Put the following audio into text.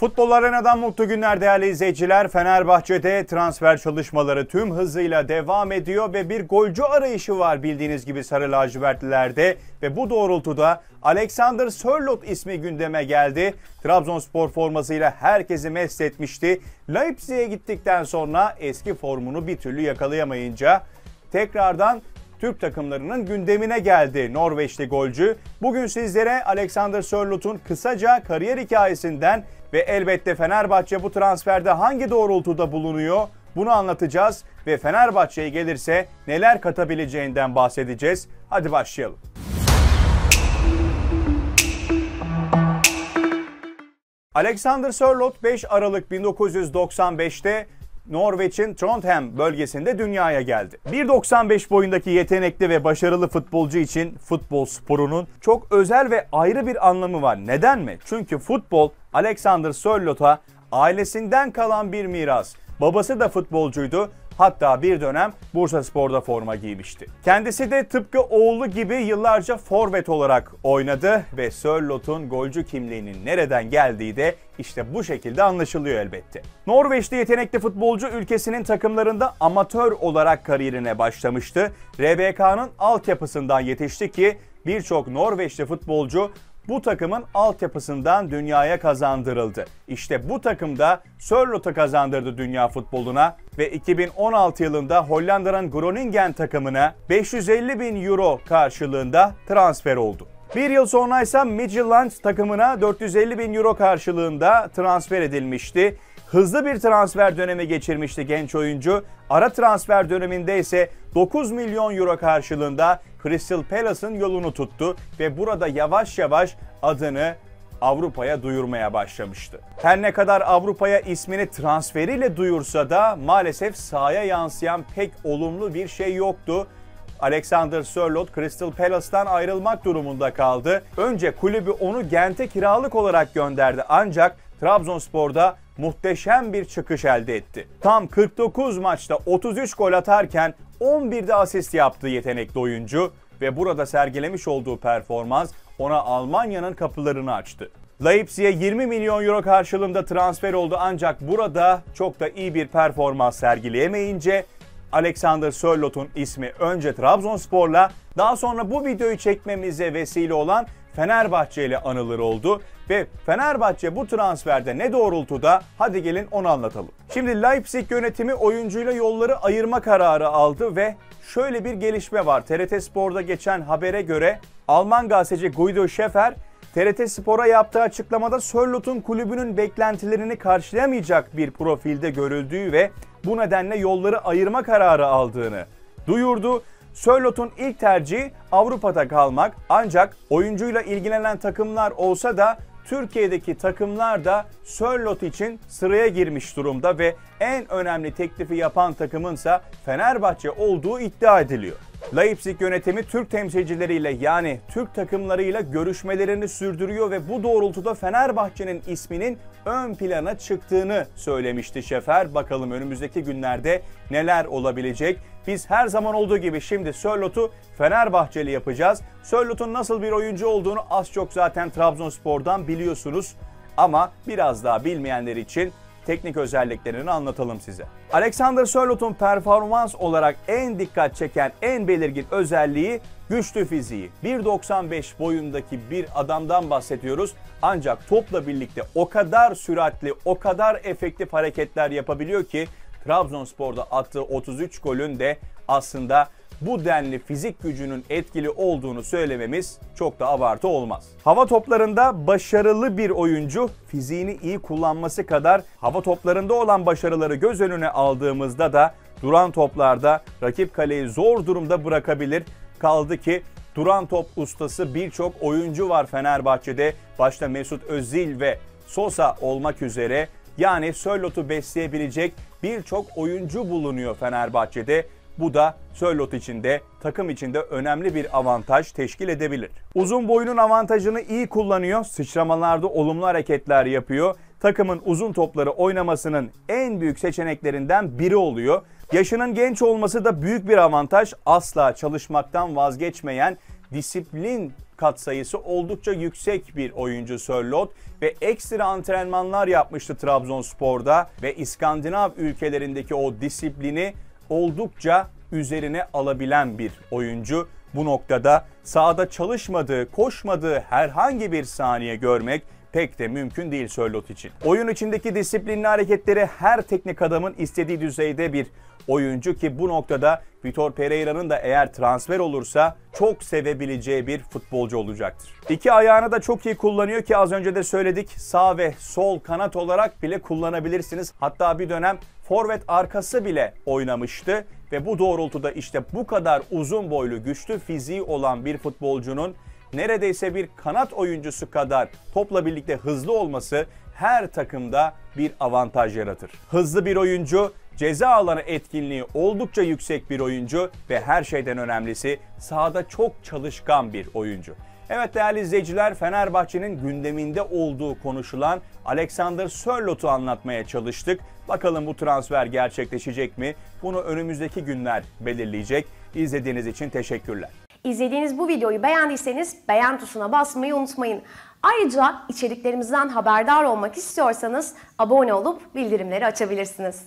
Futbol Arena'dan mutlu günler değerli izleyiciler. Fenerbahçe'de transfer çalışmaları tüm hızıyla devam ediyor ve bir golcü arayışı var bildiğiniz gibi Sarı Lacivertlilerde ve bu doğrultuda Alexander Sörloth ismi gündeme geldi. Trabzonspor formasıyla herkesi mest etmişti. Leipzig'e gittikten sonra eski formunu bir türlü yakalayamayınca tekrardan Türk takımlarının gündemine geldi Norveçli golcü. Bugün sizlere Alexander Sörloth'un kısaca kariyer hikayesinden ve elbette Fenerbahçe bu transferde hangi doğrultuda bulunuyor bunu anlatacağız ve Fenerbahçe'ye gelirse neler katabileceğinden bahsedeceğiz. Hadi başlayalım. Alexander Sörloth 5 Aralık 1995'te Norveç'in Trondheim bölgesinde dünyaya geldi. 1.95 boyundaki yetenekli ve başarılı futbolcu için futbol sporunun çok özel ve ayrı bir anlamı var. Neden mi? Çünkü futbol Alexander Sörloth'a ailesinden kalan bir miras. Babası da futbolcuydu Hatta bir dönem Bursa Spor'da forma giymişti. Kendisi de tıpkı oğlu gibi yıllarca forvet olarak oynadı ve Sörlot'un golcü kimliğinin nereden geldiği de işte bu şekilde anlaşılıyor elbette. Norveçli yetenekli futbolcu ülkesinin takımlarında amatör olarak kariyerine başlamıştı. RBK'nın altyapısından yetişti ki birçok Norveçli futbolcu bu takımın altyapısından dünyaya kazandırıldı. İşte bu takımda Sörlot'u kazandırdı dünya futboluna ve 2016 yılında Hollanda'nın Groningen takımına 550 bin euro karşılığında transfer oldu. Bir yıl sonra ise Midtjylland takımına 450 bin euro karşılığında transfer edilmişti. Hızlı bir transfer dönemi geçirmişti genç oyuncu. Ara transfer döneminde ise 9 milyon euro karşılığında Crystal Palace'ın yolunu tuttu ve burada yavaş yavaş adını Avrupa'ya duyurmaya başlamıştı. Her ne kadar Avrupa'ya ismini transferiyle duyursa da maalesef sahaya yansıyan pek olumlu bir şey yoktu. Alexander Sörloth Crystal Palace'tan ayrılmak durumunda kaldı. Önce kulübü onu Gent'e kiralık olarak gönderdi ancak Trabzonspor'da muhteşem bir çıkış elde etti. Tam 49 maçta 33 gol atarken 11'de asist yaptığı yetenekli oyuncu ve burada sergilemiş olduğu performans ona Almanya'nın kapılarını açtı. Leipzig'e 20 milyon euro karşılığında transfer oldu ancak burada çok da iyi bir performans sergileyemeyince Alexander Sörloth'un ismi önce Trabzonspor'la daha sonra bu videoyu çekmemize vesile olan Fenerbahçe ile anılır oldu ve Fenerbahçe bu transferde ne doğrultuda hadi gelin onu anlatalım. Şimdi Leipzig yönetimi oyuncuyla yolları ayırma kararı aldı ve şöyle bir gelişme var. TRT Spor'da geçen habere göre Alman gazeteci Guido Schäfer TRT Spor'a yaptığı açıklamada Sörlot'un kulübünün beklentilerini karşılayamayacak bir profilde görüldüğü ve bu nedenle yolları ayırma kararı aldığını duyurdu. Sörlot'un ilk tercihi Avrupa'da kalmak ancak oyuncuyla ilgilenen takımlar olsa da Türkiye'deki takımlar da Sörlot için sıraya girmiş durumda ve en önemli teklifi yapan takımınsa Fenerbahçe olduğu iddia ediliyor. Leipzig yönetimi Türk temsilcileriyle yani Türk takımlarıyla görüşmelerini sürdürüyor ve bu doğrultuda Fenerbahçe'nin isminin ön plana çıktığını söylemişti Şefer. Bakalım önümüzdeki günlerde neler olabilecek. Biz her zaman olduğu gibi şimdi Sörlot'u Fenerbahçeli yapacağız. Sörlot'un nasıl bir oyuncu olduğunu az çok zaten Trabzonspor'dan biliyorsunuz. Ama biraz daha bilmeyenler için teknik özelliklerini anlatalım size. Alexander Sörlot'un performans olarak en dikkat çeken, en belirgin özelliği güçlü fiziği. 1.95 boyundaki bir adamdan bahsediyoruz. Ancak topla birlikte o kadar süratli, o kadar efektif hareketler yapabiliyor ki Trabzonspor'da attığı 33 golün de aslında bu denli fizik gücünün etkili olduğunu söylememiz çok da abartı olmaz. Hava toplarında başarılı bir oyuncu fiziğini iyi kullanması kadar hava toplarında olan başarıları göz önüne aldığımızda da duran toplarda rakip kaleyi zor durumda bırakabilir. Kaldı ki duran top ustası birçok oyuncu var Fenerbahçe'de. Başta Mesut Özil ve Sosa olmak üzere yani Sörlot'u besleyebilecek birçok oyuncu bulunuyor Fenerbahçe'de. Bu da Sörlot için de takım için de önemli bir avantaj teşkil edebilir. Uzun boyunun avantajını iyi kullanıyor. Sıçramalarda olumlu hareketler yapıyor. Takımın uzun topları oynamasının en büyük seçeneklerinden biri oluyor. Yaşının genç olması da büyük bir avantaj. Asla çalışmaktan vazgeçmeyen disiplin katsayısı oldukça yüksek bir oyuncu Sörloth ve ekstra antrenmanlar yapmıştı Trabzonspor'da ve İskandinav ülkelerindeki o disiplini oldukça üzerine alabilen bir oyuncu. Bu noktada sahada çalışmadığı, koşmadığı herhangi bir saniye görmek pek de mümkün değil Sörloth için. Oyun içindeki disiplinli hareketleri her teknik adamın istediği düzeyde bir oyuncu ki bu noktada Vitor Pereira'nın da eğer transfer olursa çok sevebileceği bir futbolcu olacaktır. İki ayağını da çok iyi kullanıyor ki az önce de söyledik sağ ve sol kanat olarak bile kullanabilirsiniz. Hatta bir dönem forvet arkası bile oynamıştı ve bu doğrultuda işte bu kadar uzun boylu güçlü fiziği olan bir futbolcunun neredeyse bir kanat oyuncusu kadar topla birlikte hızlı olması her takımda bir avantaj yaratır. Hızlı bir oyuncu, ceza alanı etkinliği oldukça yüksek bir oyuncu ve her şeyden önemlisi sahada çok çalışkan bir oyuncu. Evet değerli izleyiciler Fenerbahçe'nin gündeminde olduğu konuşulan Alexander Sörloth'u anlatmaya çalıştık. Bakalım bu transfer gerçekleşecek mi? Bunu önümüzdeki günler belirleyecek. İzlediğiniz için teşekkürler. İzlediğiniz bu videoyu beğendiyseniz beğen tuşuna basmayı unutmayın. Ayrıca içeriklerimizden haberdar olmak istiyorsanız abone olup bildirimleri açabilirsiniz.